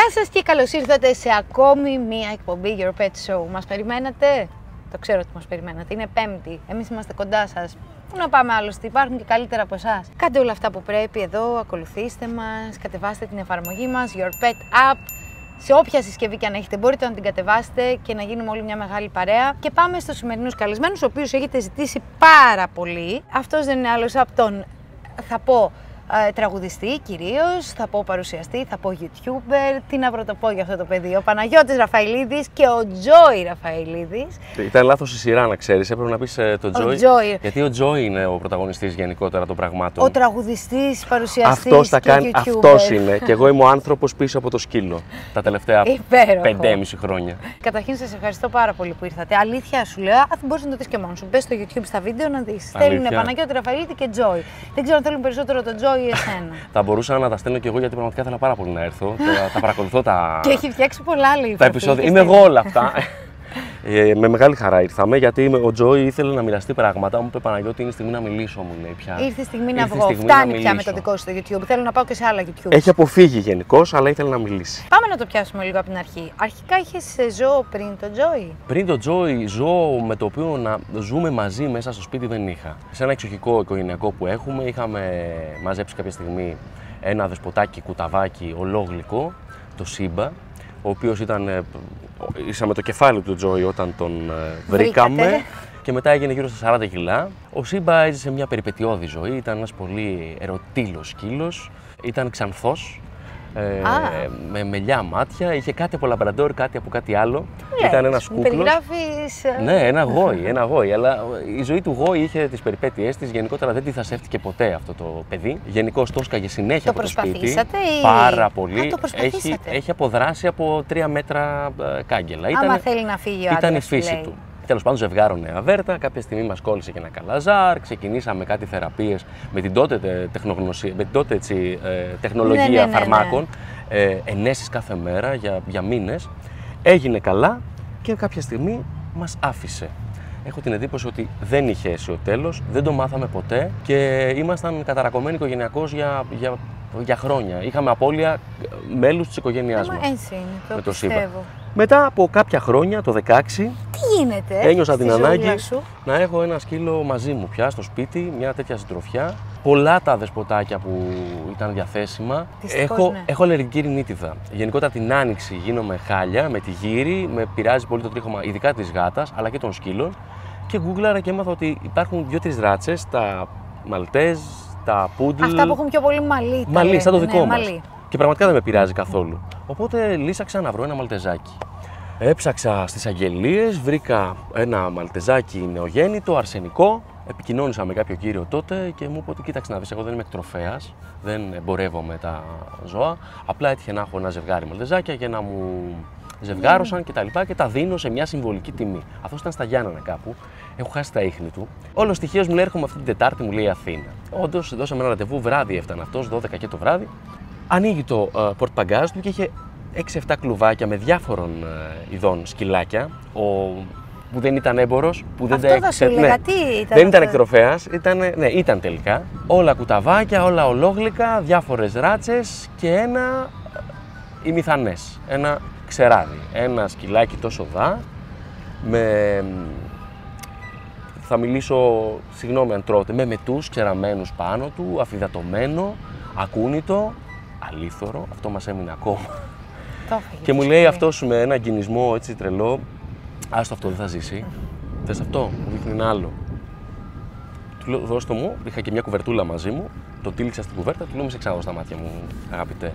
Γεια σας και καλώς ήρθατε σε ακόμη μία εκπομπή Your Pet Show. Μας περιμένατε; Το ξέρω ότι μας περιμένατε. Είναι πέμπτη. Εμείς είμαστε κοντά σας. Πού να πάμε άλλωστε, υπάρχουν και καλύτερα από εσάς. Κάντε όλα αυτά που πρέπει εδώ, ακολουθήστε μας, κατεβάστε την εφαρμογή μας, Your Pet App. Σε όποια συσκευή και αν έχετε, μπορείτε να την κατεβάσετε και να γίνουμε όλοι μια μεγάλη παρέα. Και πάμε στους σημερινούς καλεσμένους, ο οποίους έχετε ζητήσει πάρα πολύ. Αυτός δεν είναι άλλος από τον, θα πω, ε, τραγουδιστή κυρίως, θα πω παρουσιαστή, θα πω YouTuber. Τι να πρωτοπώ για αυτό το παιδί. Ο Παναγιώτης Ραφαηλίδης και ο Τζόι Ραφαηλίδης. Ήταν λάθος η σειρά να ξέρεις, έπρεπε να πεις ε, το Τζόι. Joy. Γιατί ο Τζόι είναι ο πρωταγωνιστής γενικότερα των πραγμάτων. Ο τραγουδιστής, παρουσιαστής. Αυτός τα και κάνει, YouTuber. αυτός είναι. και εγώ είμαι ο άνθρωπος πίσω από το σκύλο τα τελευταία Υπέροχο. 5,5 χρόνια. Καταρχήν σας ευχαριστώ πάρα πολύ που ήρθατε. Αλήθεια σου λέω, αν μπορείς να το δεις και μόνος σου. Μπες στο YouTube στα βίντεο να δεις. Στέλνουν Παναγιώτη Ραφαηλίδη και Τζόι. Δεν ξέρω αν θέλουν περισσότερο τον Τζόι ή εσένα; Θα μπορούσα να τα στέλνω κι εγώ γιατί πραγματικά ήθελα πάρα πολύ να έρθω. τα, τα παρακολουθώ τα, και έχει φτιάξει πολλά λέει. τα επεισόδια. Είμαι εγώ όλα αυτά. Ε, με μεγάλη χαρά ήρθαμε γιατί με- ο Τζόι ήθελε να μοιραστεί πράγματα. Μου είπε Παναγιώτη, είναι η στιγμή να μιλήσω, μου λέει πια. Ήρθε η στιγμή να Ήρθε η βγω. στιγμή να Φτάνει πια με μιλήσω. το δικό σου το YouTube. Θέλω να πάω και σε άλλα YouTube. Έχει αποφύγει γενικώς, αλλά ήθελε να μιλήσει. Πάμε να το πιάσουμε λίγο από την αρχή. Αρχικά είχες ζώο πριν το Τζόι; Πριν το Τζόι, ζώο με το οποίο να ζούμε μαζί μέσα στο σπίτι δεν είχα. Σε ένα εξοχικό οικογενειακό που έχουμε, είχαμε μαζέψει κάποια στιγμή ένα δεσποτάκι κουταβάκι ολόγλυκο, το Σύμπα, ο οποίος ήταν. ε, Ήσαμε το κεφάλι του Τζόι όταν τον ε, βρήκαμε. Βρήκατε. Και μετά έγινε γύρω στα 40 κιλά. Ο Σύμπα έζησε μια περιπετειώδη ζωή. Ήταν ένας πολύ ερωτήλος σκύλος. Ήταν ξανθός. Ε, Α. με μελιά μάτια, είχε κάτι από λαμπραντόρ, κάτι από κάτι άλλο. Λες, Ήταν ένας μου κούκλος. Περιγράφεις, ε, Ναι, ένα γόη, ένα γόη. Αλλά η ζωή του γόη είχε τις περιπέτειές της. Γενικότερα δεν τη θα σέφτηκε ποτέ αυτό το παιδί. Γενικώς το έσκαγε συνέχεια Το από το σπίτι. προσπαθήσατε ή- Πάρα Α, πολύ. το προσπαθήσατε. έχει, έχει αποδράσει από τρία μέτρα ε, κάγκελα. Άμα θέλει να φύγει ο ήταν άντρας, η φύση λέει. του. Τέλος πάντων, ζευγάρωνε αβέρτα. Κάποια στιγμή μας κόλλησε και ένα καλαζάρ. Ξεκινήσαμε κάτι θεραπείες με την τότε, τε- τεχνογνωσία, με την τότε έτσι, ε, τεχνολογία Ναι, ναι, ναι, ναι. φαρμάκων. Ε, ενέσεις κάθε μέρα για, για μήνες. Έγινε καλά και κάποια στιγμή μας άφησε. Έχω την εντύπωση ότι δεν είχε αίσιο τέλος, δεν το μάθαμε ποτέ και ήμασταν καταρακωμένοι οικογενειακώς για, για, για χρόνια. Είχαμε απώλεια μέλους της οικογένειάς Μα μας. έτσι είναι, το με το Σύμπα. πιστεύω. Μετά από κάποια χρόνια, το 16, Τι γίνεται, Ένιωσα στη την ζωούλα ανάγκη σου; να έχω ένα σκύλο μαζί μου πια στο σπίτι, μια τέτοια συντροφιά. Πολλά τα δεσποτάκια που ήταν διαθέσιμα. Δυστυχώς, έχω, ναι. έχω αλλεργική ρινίτιδα. Γενικότερα την άνοιξη γίνομαι χάλια με τη γύρι, με πειράζει πολύ το τρίχωμα, ειδικά της γάτας αλλά και των σκύλων. Και γκούγκλαρα και έμαθα ότι υπάρχουν δύο-τρεις ράτσες, τα μαλτέζ, τα πούντλ. Αυτά που έχουν πιο πολύ μαλλί. τα Μαλλί, λένε, σαν το ναι, δικό μας. μαλλί. Και πραγματικά δεν με πειράζει καθόλου. Οπότε λύσαξα να βρω ένα μαλτεζάκι. Έψαξα στις αγγελίες, βρήκα ένα μαλτεζάκι νεογέννητο, αρσενικό. Επικοινώνησα με κάποιο κύριο τότε και μου είπε ότι κοίταξε να δεις, εγώ δεν είμαι εκτροφέας, δεν εμπορεύομαι τα ζώα. Απλά έτυχε να έχω ένα ζευγάρι μαλτεζάκια για να μου ζευγάρωσαν και τα λοιπά και τα δίνω σε μια συμβολική τιμή. Αυτός ήταν στα Γιάννενα κάπου. Έχω χάσει τα ίχνη του. Όλος στοιχείος μου λέει: Έρχομαι αυτή την Τετάρτη, μου λέει Αθήνα. Όντως, δώσαμε ένα ραντεβού βράδυ, έφτανε αυτός, 12 και το βράδυ. Ανοίγει το uh, πορτπαγκάζ του και είχε 6-7 κλουβάκια με διάφορων ε, ειδών σκυλάκια. Ο, που δεν ήταν έμπορο, που δεν Αυτό τα θα έξερε. σου έλεγα, τι ήταν δεν ήταν αυτό; εκτροφέας, ήταν, ναι, ήταν τελικά. Όλα κουταβάκια, όλα ολόγλυκα, διάφορες ράτσες και ένα ημιθανέ. Ένα ξεράδι. Ένα σκυλάκι τόσο δά με. Θα μιλήσω, συγγνώμη αν τρώτε, με μετούς ξεραμένους πάνω του, αφιδατωμένο, ακούνητο, αλήθωρο, αυτό μας έμεινε ακόμα. Το έφαγε Και το μου λέει σκυλί. αυτός με ένα κινησμό έτσι τρελό, άστο αυτό δεν θα ζήσει. Θες αυτό, μου δείχνει ένα άλλο. Του λέω, δώσ' το μου, είχα και μια κουβερτούλα μαζί μου, το τύλιξα στην κουβέρτα, του λέω μη σε ξαναδώ στα μάτια μου, αγαπητέ.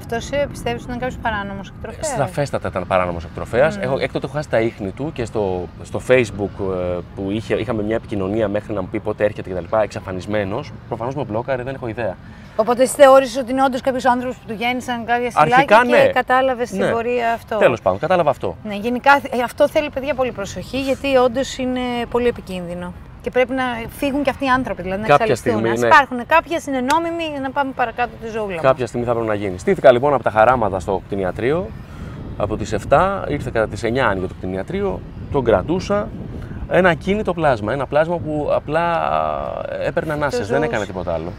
Αυτό πιστεύεις ότι ήταν κάποιος παράνομος εκτροφέας; Σαφέστατα ήταν παράνομος εκτροφέας. Mm. Έχω Έκτοτε έχω χάσει τα ίχνη του και στο, στο Facebook ε, που είχε, είχαμε μια επικοινωνία μέχρι να μου πει πότε έρχεται κτλ. Εξαφανισμένος. Προφανώς με μπλόκαρε, δεν έχω ιδέα. Οπότε εσύ θεώρησες ότι είναι όντως κάποιο άνθρωπο που του γέννησαν κάποια σκυλάκια Αρχικά, και ναι. κατάλαβες στην Ναι. πορεία αυτό. Τέλος πάντων, κατάλαβα αυτό. Ναι, γενικά ε, αυτό θέλει παιδιά πολύ προσοχή γιατί όντως είναι πολύ επικίνδυνο. Και πρέπει να φύγουν και αυτοί οι άνθρωποι, δηλαδή να Κάποια εξαλειφθούν. στιγμή, Ας ναι. υπάρχουν κάποια είναι νόμιμοι να πάμε παρακάτω τη ζωούλα. μας. Κάποια στιγμή θα πρέπει να γίνει. Στήθηκα λοιπόν από τα χαράματα στο κτηνιατρίο. Από τις 7 ήρθε κατά τις 9 άνοιγε το κτηνιατρίο. Τον κρατούσα. Ένα ακίνητο πλάσμα. Ένα πλάσμα που απλά έπαιρνε ανάσες, δεν ζώος. έκανε τίποτα άλλο.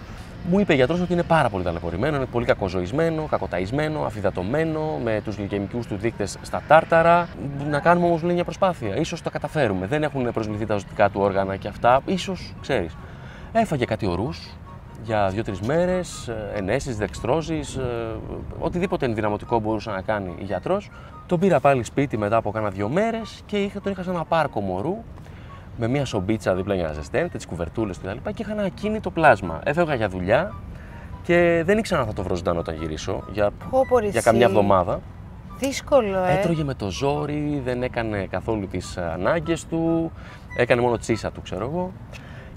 Μου είπε ο γιατρός ότι είναι πάρα πολύ ταλαιπωρημένο, είναι πολύ κακοζωισμένο, κακοταϊσμένο, αφιδατωμένο, με τους γλυκαιμικού του δείκτες στα τάρταρα. Να κάνουμε όμως μια προσπάθεια. σω τα καταφέρουμε. Δεν έχουν προσληφθεί τα ζωτικά του όργανα και αυτά. σω ξέρεις. Έφαγε κάτι ορού για δύο-τρεις μέρες, ενέσεις, δεξτρώσεις, ε, οτιδήποτε ενδυναμωτικό μπορούσε να κάνει ο γιατρός. Τον πήρα πάλι σπίτι μετά από κάνα δύο μέρες και είχα, τον είχα σε ένα πάρκο μωρού με μια σομπίτσα δίπλα για να ζεσταίνεται, τις κουβερτούλες κτλ. Και, και είχα ένα ακίνητο πλάσμα. Έφευγα για δουλειά και δεν ήξερα αν θα το βρω ζωντανό όταν γυρίσω για, για καμιά εβδομάδα. Δύσκολο, ε. Έτρωγε με το ζόρι, δεν έκανε καθόλου τις ανάγκες του, έκανε μόνο τσίσα του, ξέρω εγώ.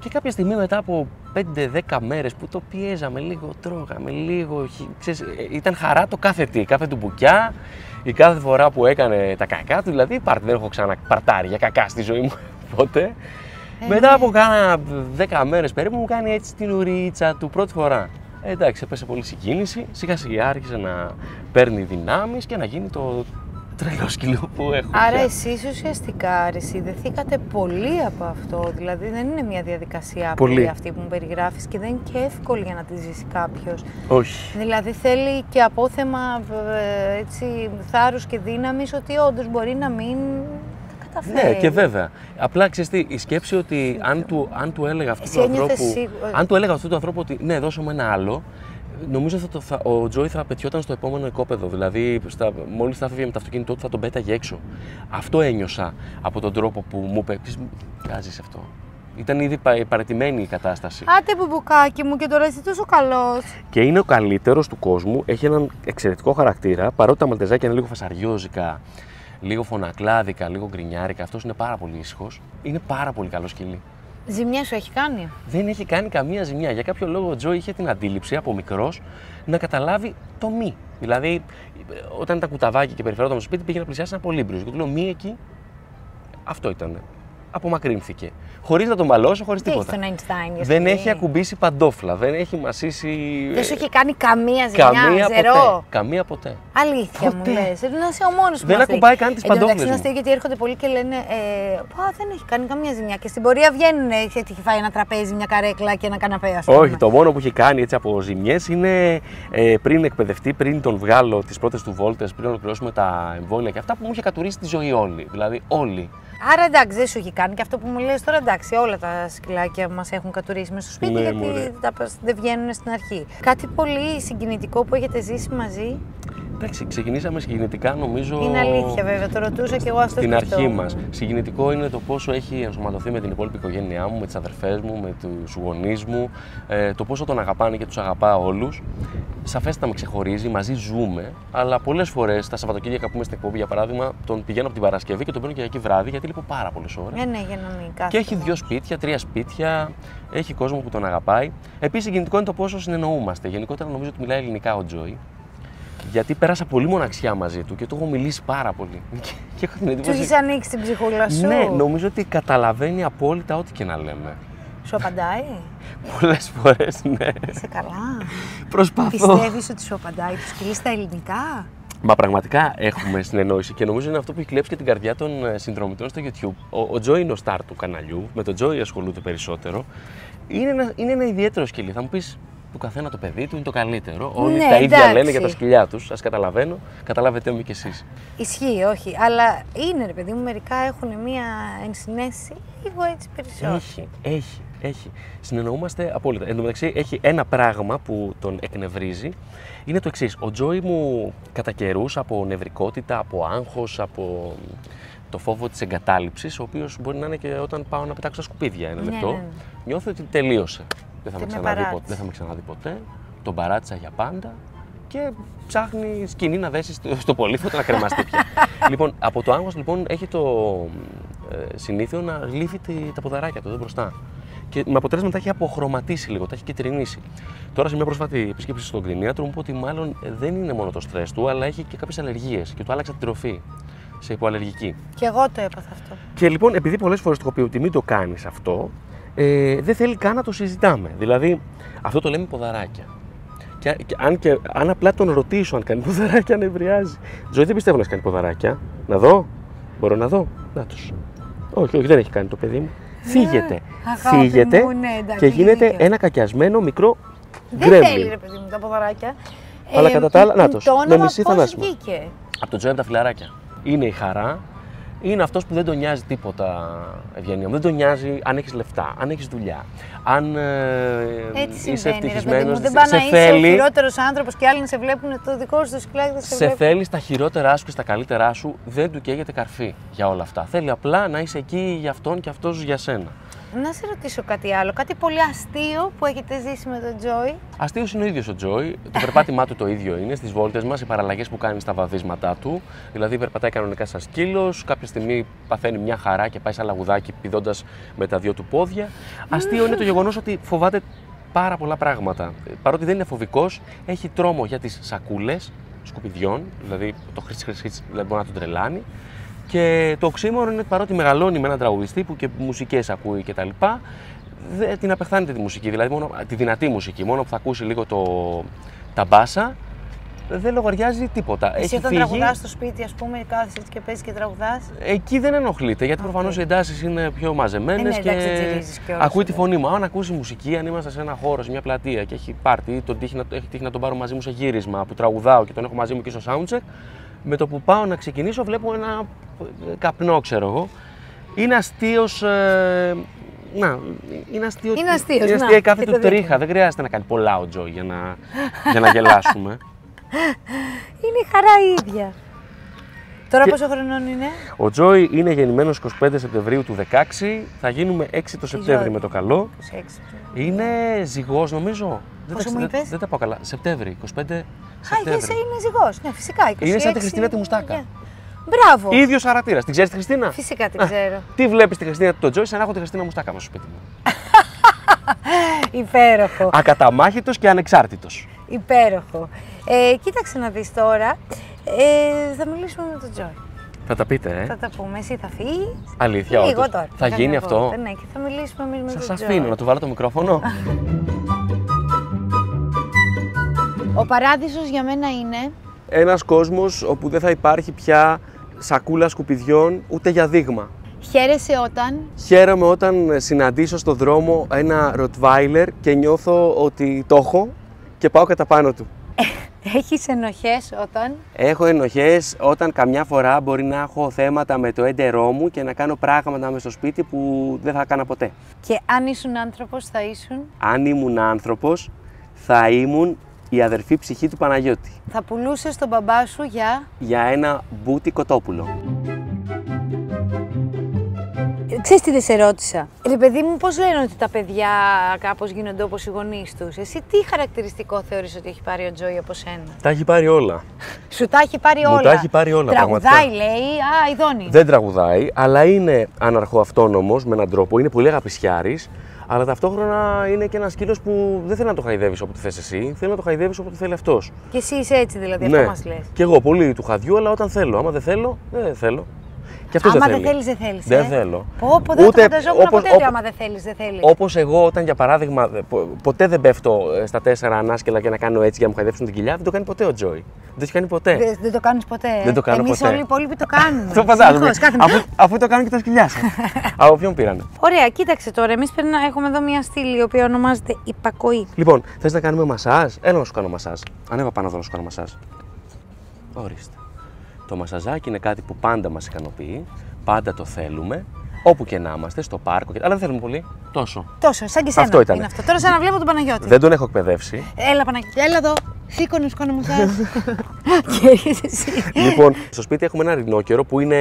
Και κάποια στιγμή μετά από 5-10 μέρες που το πιέζαμε λίγο, τρώγαμε λίγο. Ξέρεις, ε, ήταν χαρά το κάθε τι, κάθε του μπουκιά, η κάθε φορά που έκανε τα κακά του. Δηλαδή, δεν έχω ξαναπαρτάρει για κακά στη ζωή μου ποτέ. Ε, μετά ναι. από κάνα 10 μέρες περίπου μου κάνει έτσι την ουρίτσα του πρώτη φορά. Ε, εντάξει, έπεσε πολύ συγκίνηση. Σιγά σιγά άρχισε να παίρνει δυνάμεις και να γίνει το τρελό σκυλό που έχω. Άρα εσείς ουσιαστικά δεθήκατε πολύ από αυτό. Δηλαδή δεν είναι μια διαδικασία απλή αυτή που μου περιγράφεις και δεν είναι και εύκολη για να τη ζήσει κάποιος. Όχι. Δηλαδή θέλει και απόθεμα ε, έτσι, θάρρους και δύναμης ότι όντως μπορεί να μην ναι, και βέβαια. Απλά ξέρεις τι, η σκέψη ότι αν του, αν του έλεγα αυτού του ανθρώπου. Αν του έλεγα αυτού του ανθρώπου ότι ναι, δώσ' μου ένα άλλο, νομίζω ότι θα, ο Τζόι θα πετιόταν στο επόμενο οικόπεδο. Δηλαδή, μόλις θα έφευγε με το αυτοκίνητό του, θα τον πέταγε έξω. Αυτό ένιωσα από τον τρόπο που μου είπε. Βγάζεις αυτό. Ήταν ήδη παρατημένη η κατάσταση. Άντε μπουμπουκάκι μου και τώρα είσαι τόσο καλός. Και είναι ο καλύτερος του κόσμου. Έχει έναν εξαιρετικό χαρακτήρα. Παρότι τα μαλτεζάκια είναι λίγο φασαριόζικα, λίγο φωνακλάδικα, λίγο γκρινιάρικα. Αυτός είναι πάρα πολύ ήσυχος. Είναι πάρα πολύ καλό σκυλί. Ζημιά σου έχει κάνει; Δεν έχει κάνει καμία ζημιά. Για κάποιο λόγο ο Τζο είχε την αντίληψη από μικρός να καταλάβει το μη. Δηλαδή, όταν ήταν κουταβάκι και περιφερόταν στο σπίτι, πήγε να πλησιάσει ένα πολύμπριος. Και του λέω μη εκεί. Αυτό ήταν απομακρύνθηκε. Χωρίς να τον μαλώσω, χωρίς τίποτα. Έχει τον Einstein, δεν έχει ακουμπήσει παντόφλα, δεν έχει μασίσει. Δεν σου έχει κάνει καμία ζημιά, καμία ζερό; Ποτέ. Καμία ποτέ. Αλήθεια ποτέ. μου λες. Να είσαι ο μόνος που Δεν ακουμπάει καν τις παντόφλες. Εντάξει, είναι γιατί έρχονται πολλοί και λένε ε, δεν έχει κάνει καμία ζημιά. Και στην πορεία βγαίνουν, έχει φάει ένα τραπέζι, μια καρέκλα και ένα καναπέ. Όχι, το μόνο που έχει κάνει έτσι από ζημιές είναι ε, πριν εκπαιδευτεί, πριν τον βγάλω τις πρώτες του βόλτες, πριν ολοκληρώσουμε τα εμβόλια και αυτά που μου είχε κατουρίσει τη ζωή όλη. Δηλαδή όλοι. Άρα εντάξει, δεν σου έχει κάνει και αυτό που μου λες τώρα εντάξει, όλα τα σκυλάκια μας έχουν κατουρίσει μέσα στο σπίτι ναι, γιατί τα, δεν βγαίνουν στην αρχή. Κάτι πολύ συγκινητικό που έχετε ζήσει μαζί; Εντάξει, ξεκινήσαμε συγκινητικά νομίζω. Είναι αλήθεια, βέβαια. Το ρωτούσα και εγώ αυτό Στην αρχή μας. Συγκινητικό είναι το πόσο έχει ενσωματωθεί με την υπόλοιπη οικογένειά μου, με τις αδερφές μου, με τους γονείς μου, ε, το πόσο τον αγαπάνε και τους αγαπά όλους. Σαφέστατα με ξεχωρίζει, μαζί ζούμε, αλλά πολλές φορές τα Σαββατοκύριακα που είμαι στην εκπομπή, για παράδειγμα, τον πηγαίνω από την Παρασκευή και τον παίρνω και εκεί βράδυ, γιατί λείπω πάρα πολλές ώρες. Ναι, ναι, για να μην Και έχει δύο σπίτια, τρία σπίτια, έχει κόσμο που τον αγαπάει. Επίσης, συγκινητικό είναι το πόσο συνεννοούμαστε. Γενικότερα νομίζω ότι μιλάει ελληνικά ο Τζόι. Γιατί πέρασα πολύ μοναξιά μαζί του και του έχω μιλήσει πάρα πολύ. Και έχω την εντύπωση. Του έχει ανοίξει την ψυχούλα σου; Ναι, νομίζω ότι καταλαβαίνει απόλυτα ό,τι και να λέμε. Σου απαντάει; Πολλές φορές, ναι. Είσαι καλά. Προσπαθώ. Πιστεύεις ότι σου απαντάει, τους σκυλί στα ελληνικά; Μα πραγματικά έχουμε συνεννόηση και νομίζω είναι αυτό που έχει κλέψει και την καρδιά των ε, συνδρομητών στο YouTube. Ο, ο Τζόι είναι ο στάρ του καναλιού, με τον Τζόι ασχολούνται περισσότερο. Είναι ένα, είναι ένα ιδιαίτερο σκυλί. Θα μου πεις, του καθένα το παιδί του είναι το καλύτερο. Όλοι ναι, τα ίδια λένε για τα σκυλιά τους. Σα καταλαβαίνω. Καταλάβετε μου κι εσείς. Ισχύει, όχι. Αλλά είναι ρε παιδί μου, μερικά έχουν μία ενσυναίσθηση λίγο έτσι περισσότερο. Έχει, έχει, έχει. Συνεννοούμαστε απόλυτα. Εν τω μεταξύ, έχει ένα πράγμα που τον εκνευρίζει. Είναι το εξής. Ο Τζόι μου κατά καιρούς από νευρικότητα, από άγχος, από το φόβο της εγκατάλειψης, ο οποίος μπορεί να είναι και όταν πάω να πετάξω τα σκουπίδια ένα ναι, λεπτό, ναι, ναι. νιώθω ότι τελείωσε. Δεν θα, με ξαναδεί, ποτέ, δεν θα με ξαναδεί ποτέ. Τον παράτησα για πάντα και ψάχνει σκηνή να δέσει στο, στο πολύφωτο να κρεμαστεί πια. λοιπόν, από το άγχος λοιπόν έχει το ε, συνήθειο να γλύφει τα ποδαράκια του εδώ μπροστά. Και με αποτέλεσμα τα έχει αποχρωματίσει λίγο, τα έχει κυτρινίσει. Τώρα σε μια πρόσφατη επισκέψη στον κτηνίατρο μου είπε ότι μάλλον δεν είναι μόνο το στρες του, αλλά έχει και κάποιες αλλεργίες και του άλλαξα την τροφή σε υποαλλεργική. Και εγώ το έπαθα αυτό. Και λοιπόν, επειδή πολλές φορές το έχω πει ότι μην το κάνεις αυτό, ε, δεν θέλει καν να το συζητάμε. Δηλαδή, αυτό το λέμε ποδαράκια. Και, και, αν, και αν απλά τον ρωτήσω αν κάνει ποδαράκια, νευριάζει. Ζωή δεν πιστεύω να κάνει ποδαράκια. Να δω. Μπορώ να δω. Να τους. Όχι, όχι, δεν έχει κάνει το παιδί μου. Φύγεται. Ναι, Φύγεται μου, ναι, και γίνεται ένα κακιασμένο μικρό Δεν Gremlin. θέλει ρε παιδί μου τα ποδαράκια. Αλλά κατά τα άλλα, νάτος, το με όνομα μισή πώς θανάσιμο. βγήκε; Από το Τζόι από τα φιλαράκια. Είναι η χαρά. Είναι αυτός που δεν τον νοιάζει τίποτα, Ευγενία μου. Δεν τον νοιάζει αν έχεις λεφτά, αν έχεις δουλειά. Αν ε, Έτσι είσαι συμβαίνει, ρε παιδί ευτυχισμένος. μου. Δεν πάει να σε είσαι ο θέλει, χειρότερος άνθρωπος και άλλοι να σε βλέπουν το δικό σου το σκυλάκι, δεν σε, σε βλέπουν. θέλει στα χειρότερά σου και στα καλύτερά σου. Δεν του καίγεται καρφί για όλα αυτά. Θέλει απλά να είσαι εκεί για αυτόν και αυτός για σένα. Να σε ρωτήσω κάτι άλλο. Κάτι πολύ αστείο που έχετε ζήσει με τον Τζόι. Αστείος είναι ο ίδιος ο Τζόι. Το περπάτημά του το ίδιο είναι στις βόλτες μας, οι παραλλαγές που κάνει στα βαδίσματά του. Δηλαδή, περπατάει κανονικά σαν σκύλος, κάποια στιγμή παθαίνει μια χαρά και πάει σαν λαγουδάκι πηδώντας με τα δύο του πόδια. Αστείο είναι το γεγονός ότι φοβάται πάρα πολλά πράγματα. Παρότι δεν είναι φοβικός, έχει τρόμο για τις σακούλες σκουπιδιών, δηλαδή το χρυσ χρυσ χρυσ, δηλαδή μπορεί να τον τρελάνει. Και το οξύμορο είναι παρότι μεγαλώνει με έναν τραγουδιστή που και μουσικές ακούει κτλ. Δεν την απεχθάνεται τη μουσική, δηλαδή μόνο, τη δυνατή μουσική. Μόνο που θα ακούσει λίγο το, τα μπάσα, δεν λογαριάζει τίποτα. Εσύ Έχει όταν φύγει. τραγουδάς στο σπίτι, ας πούμε, κάθεσαι έτσι και παίζεις και τραγουδάς; Εκεί δεν ενοχλείται, γιατί προφανώς οι εντάσεις είναι πιο μαζεμένες Ε, ναι, και εντάξει, δεν τσιρίζεις κιόλας, ακούει τη βέβαια. φωνή μου. Αν ακούσει μουσική, αν είμαστε σε ένα χώρο, σε μια πλατεία και έχει πάρτι ή τον τύχει να, έχει τύχει να τον πάρω μαζί μου σε γύρισμα που τραγουδάω και τον έχω μαζί μου και στο soundcheck, με το που πάω να ξεκινήσω βλέπω ένα ε, καπνό, ξέρω εγώ. Είναι αστείος. Ε, να, είναι αστείος. Είναι αστείος, Είναι να, αστεία η κάθε και του το δείχνει. τρίχα. Δεν χρειάζεται να κάνει πολλά ο Τζόι για να, για να γελάσουμε. Είναι η χαρά η ίδια. Τώρα Και- πόσο χρονών είναι, Ο Τζόι είναι γεννημένος 25 Σεπτεμβρίου του 16, θα γίνουμε 6 το Σεπτέμβρη Τζόι. με το καλό. 26. Είναι ζυγός νομίζω. Δεν Πόσο τα, μου δεν- είπες; Δεν, τα πάω καλά. Σεπτέμβρη, 25 Α, Σεπτέμβρη. είσαι, είναι ζυγός. Ναι, φυσικά. 26, Είναι σαν τη Χριστίνα τη Μουστάκα. ναι. Μπράβο. Ίδιος χαρακτήρας. Την ξέρεις τη Χριστίνα; Φυσικά την Α, ξέρω. Τι βλέπεις τη Χριστίνα του τον Τζόι, σαν να έχω τη Χριστίνα Μουστάκα μέσα στο σπίτι μου; Υπέροχο. Ακαταμάχητος και ανεξάρτητος. Υπέροχο. Ε, κοίταξε να δεις τώρα. Ε, θα μιλήσουμε με τον Τζόι. Θα τα πείτε, ε. Θα τα πούμε. Εσύ θα φύγεις. Αλήθεια, Λίγο όντως. τώρα. Θα Καμιά γίνει αυτό. πόρτα, Ναι, και θα μιλήσουμε εμείς με τον Σας Τζόι. αφήνω να του βάλω το μικρόφωνο. Ο παράδεισος για μένα είναι Ένας κόσμος όπου δεν θα υπάρχει πια σακούλα σκουπιδιών ούτε για δείγμα. χαίρεσαι όταν Χαίρομαι όταν συναντήσω στο δρόμο ένα Rottweiler και νιώθω ότι το έχω και πάω κατά πάνω του. έχεις ενοχές όταν; Έχω ενοχές όταν καμιά φορά μπορεί να έχω θέματα με το έντερό μου και να κάνω πράγματα μες στο σπίτι που δεν θα έκανα ποτέ. και αν ήσουν άνθρωπος θα ήσουν; Αν ήμουν άνθρωπος, θα ήμουν η αδερφή ψυχή του Παναγιώτη. θα πουλούσες τον μπαμπά σου για; Για ένα μπούτι κοτόπουλο. Ε, Ξέρεις τι δεν σε ρώτησα; Ρε παιδί μου, πώς λένε ότι τα παιδιά κάπως γίνονται όπως οι γονείς τους; Εσύ τι χαρακτηριστικό θεωρείς ότι έχει πάρει ο Τζόι από σένα; Τα έχει πάρει όλα. Σου τα έχει πάρει Μου όλα. τα έχει πάρει όλα, Τραγουδάει, πραγματικά. λέει. Α, ειδώνει. Δεν τραγουδάει, αλλά είναι αναρχοαυτόνομος με έναν τρόπο. Είναι πολύ αγαπησιάρης, αλλά ταυτόχρονα είναι και ένας σκύλος που δεν θέλει να το χαϊδεύεις όποτε θες εσύ, θέλει να το χαϊδεύεις όποτε θέλει αυτός. Και εσύ είσαι έτσι δηλαδή, αυτό μας λες. Και εγώ πολύ του χαδιού, αλλά όταν θέλω. Άμα δεν θέλω, δεν θέλω. Και αυτό άμα δεν δεν θέλει. θέλεις, δεν θέλεις. Δεν ε. θέλω. Πω, πω, δεν Ούτε- το φανταζόμουν όπως- ποτέ ότι όπως- άμα δεν θέλεις, δεν θέλεις. Όπως εγώ, όταν για παράδειγμα πο- ποτέ δεν πέφτω ε, στα τέσσερα ανάσκελα και να κάνω έτσι για να μου χαϊδεύσουν την κοιλιά, δεν το κάνει ποτέ ο Τζόι. Δεν το έχει κάνει ποτέ. Δεν, δεν το κάνεις ποτέ. ε. Δεν το κάνω Εμείς ποτέ. όλοι οι υπόλοιποι το κάνουμε. Το φαντάζομαι. Συνεχώς, κάθε Αφού, αφού το κάνουν και τα σκυλιά σας. Από ποιον πήρανε; Ωραία, κοίταξε τώρα. Εμείς πρέπει να έχουμε εδώ μια στήλη η οποία ονομάζεται υπακοή. Λοιπόν, θες να κάνουμε μασάζ; Έλα να σου κάνω μασάζ. Ανέβα πάνω εδώ να σου κάνω μασάζ. Ορίστε. Το μασαζάκι είναι κάτι που πάντα μας ικανοποιεί. Πάντα το θέλουμε. Όπου και να είμαστε, στο πάρκο. και- Αλλά δεν θέλουμε πολύ. Τόσο. Τόσο, σαν και σένα. Αυτό ήτανε. Είναι αυτό. Τώρα σαν να βλέπω τον Παναγιώτη. Δεν τον έχω εκπαιδεύσει. Έλα Παναγιώτη, έλα εδώ. Σήκωνε, σου κάνω μουσάζ. και έρχεσαι εσύ. λοιπόν, στο σπίτι έχουμε ένα ρινόκερο που είναι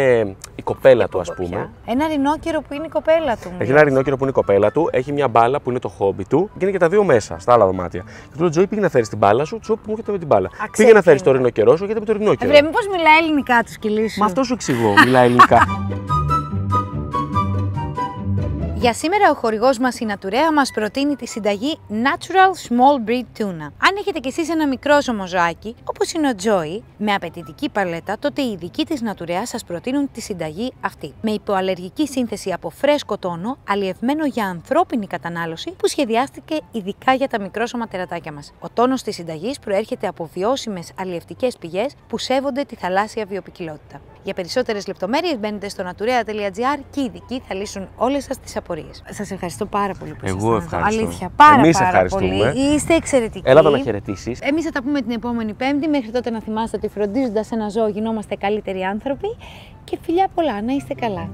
η κοπέλα του, ας πούμε. Ένα ρινόκερο που είναι η κοπέλα του. μου Έχει λες. ένα ρινόκερο που είναι η κοπέλα του, έχει μια μπάλα που είναι το χόμπι του και είναι και τα δύο μέσα, στα άλλα δωμάτια. Και του λέω: Τζοή, πήγε να φέρει την μπάλα σου, τσουπ, μου έρχεται με την μπάλα. Πήγε να ξέρεις φέρει τι το είναι. ρινόκερό σου, έρχεται με το ρινόκερο. Βρε, μήπως μιλάει ελληνικά το σκυλί σου. Μα αυτός σου εξηγώ, μιλάει ελληνικά. Για σήμερα ο χορηγός μας η Natura μας προτείνει τη συνταγή Natural Small Breed Tuna. Αν έχετε κι εσείς ένα μικρό ζωμοζάκι, όπως είναι ο Joey, με απαιτητική παλέτα, τότε οι ειδικοί της Natura σας προτείνουν τη συνταγή αυτή. Με υποαλλεργική σύνθεση από φρέσκο τόνο, αλλιευμένο για ανθρώπινη κατανάλωση, που σχεδιάστηκε ειδικά για τα μικρόσωμα τερατάκια μας. Ο τόνος της συνταγής προέρχεται από βιώσιμες αλλιευτικές πηγές που σέβονται τη θαλάσσια βιοπικιλότητα. Για περισσότερες λεπτομέρειες μπαίνετε στο naturea.gr και οι ειδικοί θα λύσουν όλες σας τις απορίες. Σας ευχαριστώ πάρα πολύ που Εγώ ήσασταν εδώ. ευχαριστώ. Αλήθεια, πάρα, Εμείς πάρα ευχαριστούμε. πολύ. Είστε εξαιρετικοί. Έλα να χαιρετήσεις. Εμείς θα τα πούμε την επόμενη Πέμπτη. Μέχρι τότε να θυμάστε ότι φροντίζοντας ένα ζώο γινόμαστε καλύτεροι άνθρωποι. Και φιλιά πολλά, να είστε καλά.